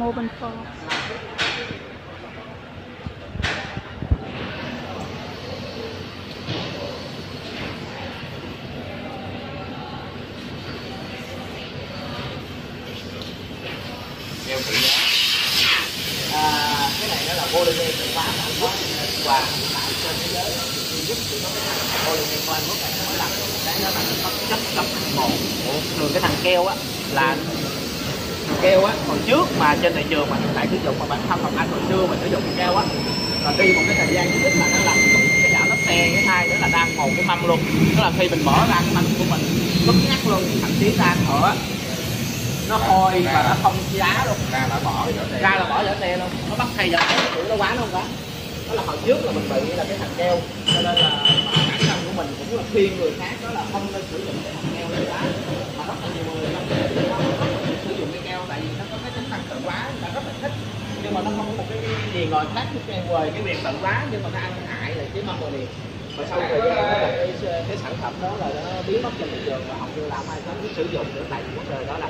Mobile Phone keo à, cái này nó là polymer tự hóa của Quốc và tại trên thế giới duy nhất chỉ có cái thằng polymer của Hàn Quốc này nó mới làm được cái đó là nó chất chống thành một thường cái thằng keo á là keo á hồi trước mà trên thị trường mà hiện tại sử dụng mà bản thân Hồng Anh hồi xưa mà sử dụng keo á là đi một cái thời gian nhất là nó làm cái giảm nó xe cái hai nữa là đang một cái mâm luôn. Tức là khi mình mở ra cái mâm của mình cứng ngắt luôn thậm chí ra thở á, nó hôi và nó không giá luôn. Ra là bỏ ra là bỏ lỡ xe luôn. Nó bắt thay giờ kiểu nó quá nó không có đó là hồi trước là mình bị là cái thằng keo cho nên là bản thân của mình cũng là khuyên người khác đó là không nên sử dụng cái thằng keo này quá. Mà rất là nhiều người trong cái sử dụng cái keo tại vì nó có cái tính năng tự quá người ta rất là thích nhưng mà nó không có một cái gì ngoài khác cái ngoài cái việc tự quá nhưng mà nó ăn hại là chứ mong rồi liền và sau thời gian đó là cái, cái sản phẩm đó là nó biến mất trên thị trường và không ai dám sử dụng nữa. Tại vấn đề đó là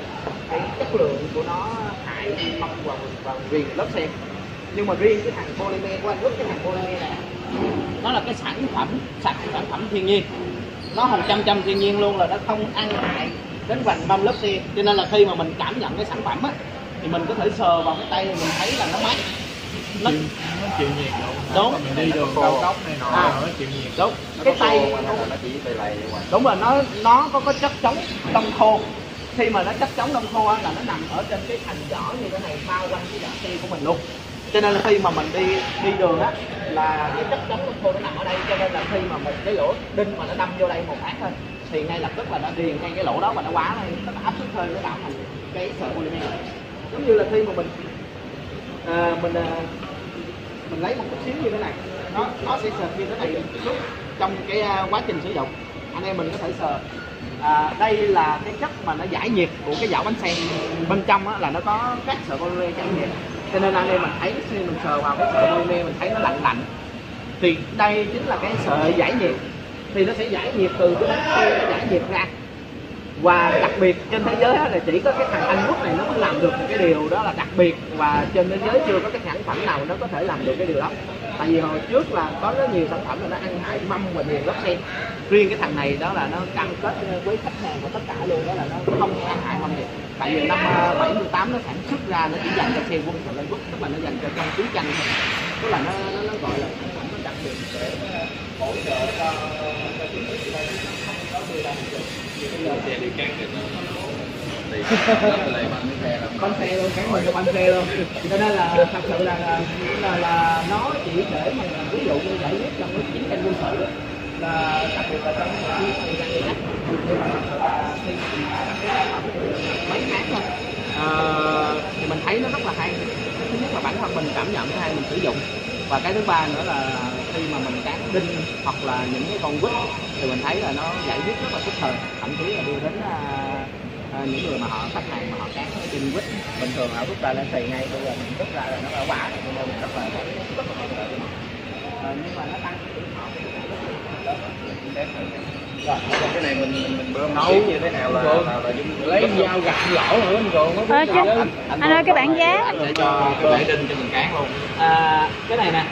cái chất lượng của nó hại mông và và viền lớp sen nhưng mà riêng cái thằng polymer của anh Đức cái thằng polymer này nó là cái sản phẩm sản sản phẩm thiên nhiên. Nó một trăm trăm thiên nhiên luôn là nó không ăn hại đến vành mâm lớp sen cho nên là khi mà mình cảm nhận cái sản phẩm á thì mình có thể sờ vào cái tay mình thấy là nó mát. Nó nó chịu nhiệt độ. Đúng. mình đi đường cao tốc này nọ À. nó chịu nhiệt đúng. Nó cái tay nó chỉ lầy đúng rồi nó nó có có chất chống đông khô. Khi mà nó chất chống đông khô á, là nó nằm ở trên cái thành vỏ như thế này bao quanh cái vỏ xe của mình luôn. Cho nên là khi mà mình đi đi đường á là cái chất chống đông khô nó nằm ở đây. Cho nên là khi mà một cái lỗ đinh mà nó đâm vô đây một phát thôi thì ngay lập tức là nó điền ngay cái lỗ đó và nó quá lên. Nó áp suất hơi nó tạo thành cái sợi polymer giống như là khi mà mình à, mình à, mình lấy một chút xíu như thế này nó nó sẽ sờ như thế này lúc trong cái à, quá trình sử dụng. Anh em mình có thể sờ. À, đây là cái chất mà nó giải nhiệt của cái vỏ bánh xe bên trong á, là nó có các sợi polymer giải nhiệt cho nên anh em mình thấy khi mình sờ vào cái sợi polymer mình thấy nó lạnh lạnh. Thì đây chính là cái sợi giải nhiệt. Thì nó sẽ giải nhiệt từ cái bánh xe giải nhiệt ra và đặc biệt trên thế giới là chỉ có cái thằng Anh Quốc này nó mới làm được cái điều đó là đặc biệt. Và trên thế giới chưa có cái sản phẩm nào nó có thể làm được cái điều đó. Tại vì hồi trước là có rất nhiều sản phẩm là nó ăn hại mâm và nhiều lớp sen riêng cái thằng này đó là nó cam kết với khách hàng và tất cả luôn đó là nó không ăn hại mâm gì. Tại vì năm ờ, 78 nó sản xuất ra nó chỉ dành cho xe quân và Anh quốc tức là nó dành cho trong chiến tranh thôi. Tức là nó nó, nó gọi là sản phẩm nó đặc biệt để ờ, hỗ trợ cho cho chiến sĩ không có đưa ra được bánh xe luôn cán mình cho bánh xe luôn. Cho nên là thật sự là là, là, là nó chỉ để mà ví dụ như giải quyết trong cái chiến tranh quân sự là đặc biệt là trong cái thời gian này mấy tháng thôi Ờ, thì mình thấy nó rất là hay. Thứ nhất là bản thân mình cảm nhận thứ hai mình sử dụng. Và cái thứ ba nữa là khi mà mình cán đinh hoặc là những cái con quýt thì mình thấy là nó giải quyết rất là thích thời. Thậm chí là đưa đến à, à, những người mà họ khách hàng mà họ cán cái đinh quýt. Bình thường họ rút ra lên xì ngay bây giờ mình rút ra là nó đã quả rồi cho nên mình rất là rất là thuận lợi Ờ, nhưng mà nó tăng thọ của cái rồi cái này mình mình, mình bơm Nấu. như thế nào là là, là dung lấy dao gặt lỗ nữa anh còn nó Ờ, chứ anh ơi cái bảng giá. anh sẽ cho cái bể đinh cho mình cán luôn. À, cái này nè